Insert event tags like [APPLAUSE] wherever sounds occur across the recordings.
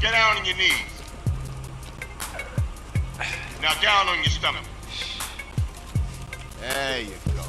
Get down on your knees. Now down on your stomach. There you go.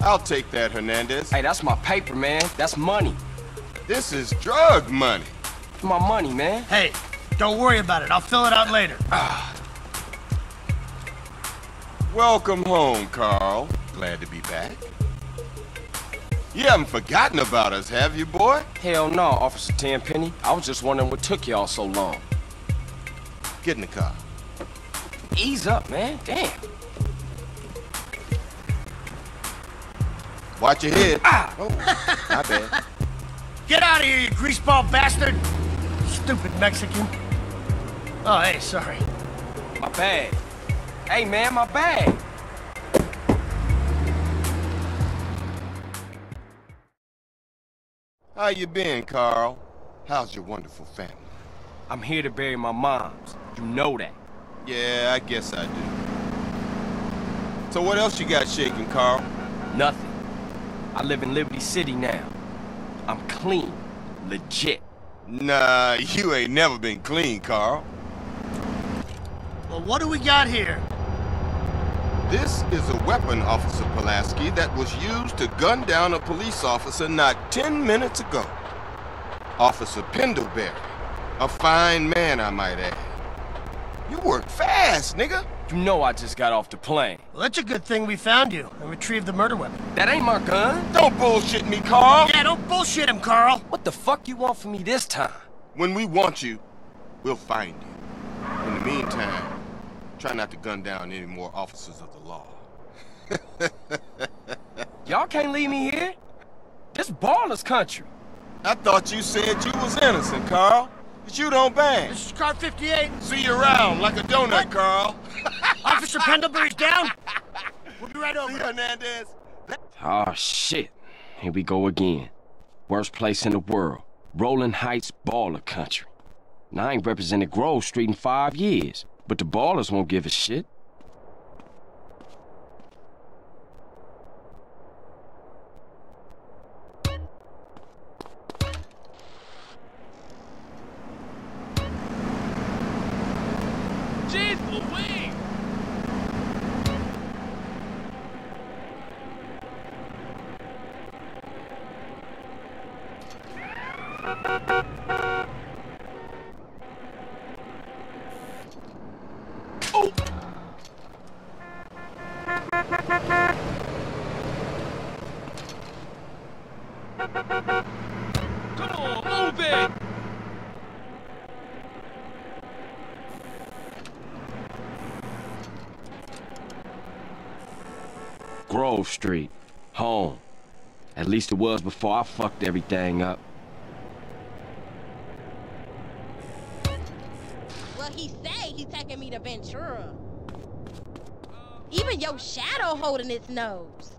I'll take that, Hernandez. Hey, that's my paper, man. That's money. This is drug money. My money, man. Hey, don't worry about it. I'll fill it out later. Ah. Welcome home, Carl. Glad to be back. You haven't forgotten about us, have you, boy? Hell no, Officer Tenpenny. I was just wondering what took y'all so long. Get in the car. Ease up, man. Damn. Watch your head. Ah! Oh, my bad. [LAUGHS] Get out of here, you greaseball bastard! Stupid Mexican. Oh, hey, sorry. My bag. Hey, man, my bag. How you been, Carl? How's your wonderful family? I'm here to bury my moms. You know that. Yeah, I guess I do. So what else you got shaking, Carl? Nothing. I live in Liberty City now. I'm clean. Legit. Nah, you ain't never been clean, Carl. Well, what do we got here? This is a weapon, Officer Pulaski, that was used to gun down a police officer not 10 minutes ago. Officer Pendlebury. A fine man, I might add. You work fast, nigga. You know I just got off the plane. Well, that's a good thing we found you and retrieved the murder weapon. That ain't my gun. Don't bullshit me, Carl. Yeah, don't bullshit him, Carl! What the fuck you want from me this time? When we want you, we'll find you. In the meantime, try not to gun down any more officers of the law. [LAUGHS] Y'all can't leave me here. This Ballas country. I thought you said you was innocent, Carl. But you don't bang. This is car 58. See you around like a donut, What? Carl. [LAUGHS] Officer Pendlebury's down. We'll be right over. See, Hernandez? Oh, shit. Here we go again. Worst place in the world. Rolling Heights baller country. Now, I ain't represented Grove Street in five years, but the Ballas won't give a shit. Jeez Louise! Come on, move it! Grove Street. Home. At least it was before I fucked everything up. Well, he say he taking me to Ventura. Even your shadow holding its nose.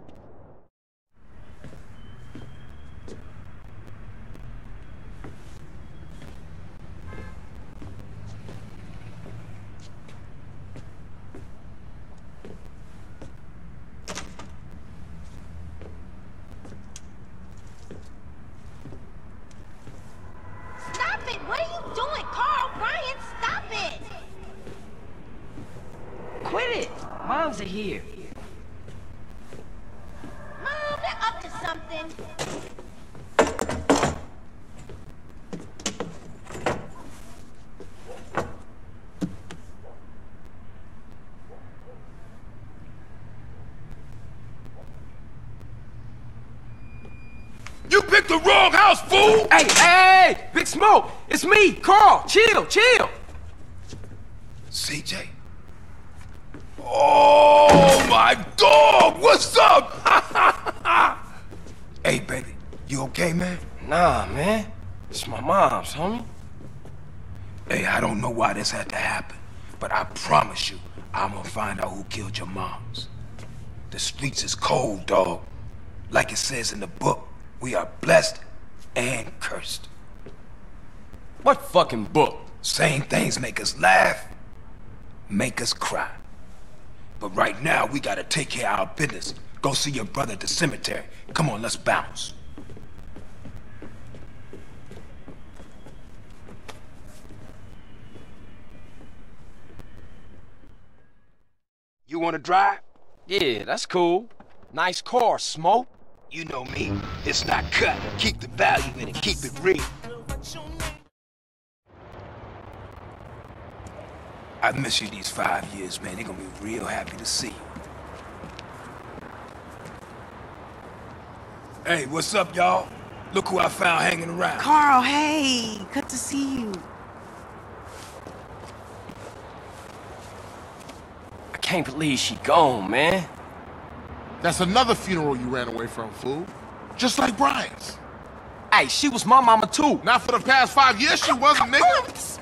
Stop it! What are you doing, Carl? Brian, stop it! Quit it! Moms are here. Mom, they're up to something. You picked the wrong house, fool! Hey, hey, hey, Big Smoke, it's me, Carl. Chill, chill. CJ. Oh, my dog! What's up? [LAUGHS] hey, baby. You okay, man? Nah, man. It's my mom's, homie. Hey, I don't know why this had to happen, but I promise you, I'm gonna find out who killed your moms. The streets is cold, dog. Like it says in the book, we are blessed and cursed. What fucking book? Same things make us laugh, make us cry. But right now, we gotta take care of our business. Go see your brother at the cemetery. Come on, let's bounce. You wanna drive? Yeah, that's cool. Nice car, Smoke. You know me. It's not cut. Keep the value in it. Keep it real. I've missed you these five years, man. They're gonna be real happy to see you. Hey, what's up, y'all? Look who I found hanging around. Carl, hey, good to see you. I can't believe she gone, man. That's another funeral you ran away from, fool. Just like Brian's. Hey, she was my mama too. Not for the past five years she wasn't, nigga.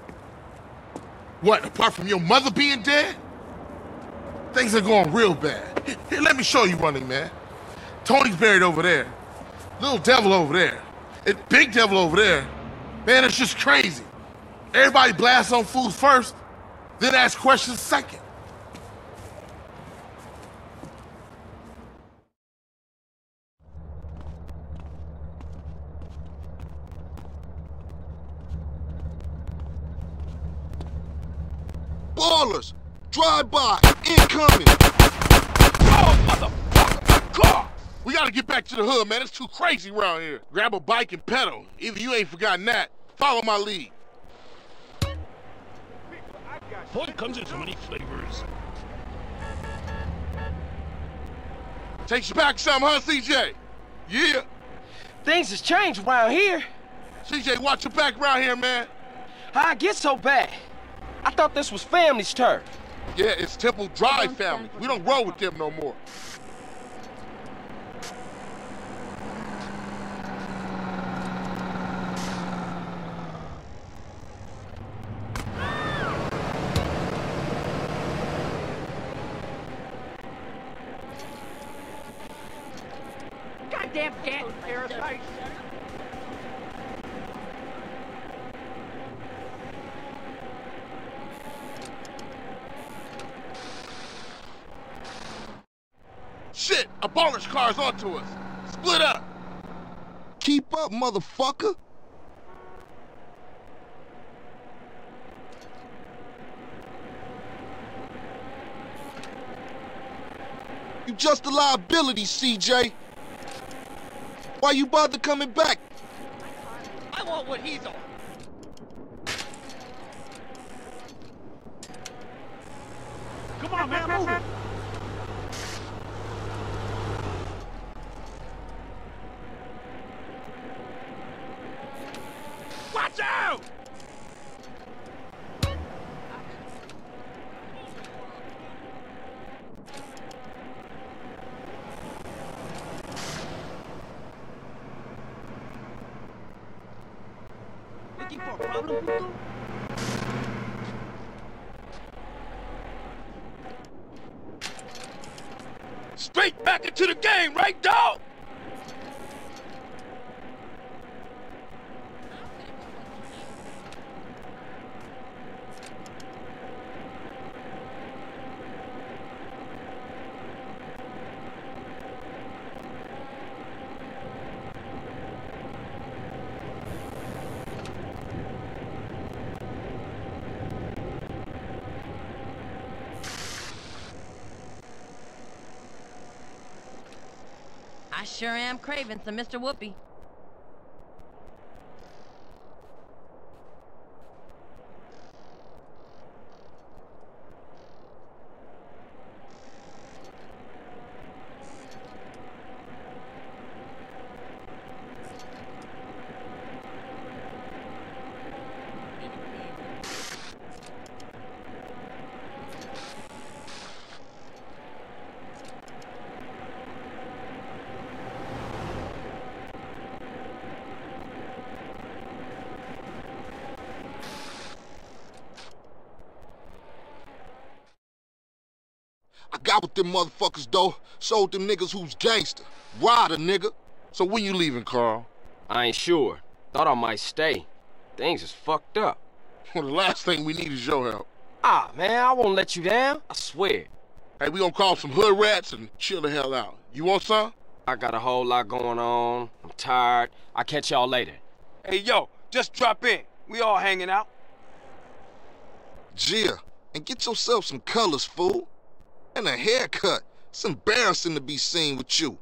What, apart from your mother being dead? Things are going real bad. Here, let me show you running, man. Tony's buried over there. Little devil over there. And big devil over there. Man, it's just crazy. Everybody blasts on fools first, then ask questions second. Ballas, drive by, incoming. Oh, motherfucker, car! We gotta get back to the hood, man. It's too crazy around here. Grab a bike and pedal. Either you ain't forgotten that. Follow my lead. Point comes in so many flavors. Takes you back some, huh, CJ? Yeah. Things has changed around here. CJ, watch your back around here, man. How I get so bad? I thought this was family's turf. Yeah, it's Temple Drive family. We don't roll with them no more. Goddamn cat parasite. Shit, a Ballas car's onto us. Split up. Keep up, motherfucker. You just a liability, CJ. Why you bother coming back? I want what he's on. Come on, man, move it. Watch out! Looking for a problem? Straight back into the game, right, dog? I sure am craving some Mr. Whoopee. I got with them motherfuckers, though. Showed them niggas who's gangster. Rider, nigga. So when you leaving, Carl? I ain't sure. Thought I might stay. Things is fucked up. Well, the last thing we need is your help. Ah, man, I won't let you down. I swear. Hey, we gonna call some hood rats and chill the hell out. You want some? I got a whole lot going on. I'm tired. I'll catch y'all later. Hey, yo, just drop in. We all hanging out. Gia, and get yourself some colors, fool. And a haircut. It's embarrassing to be seen with you.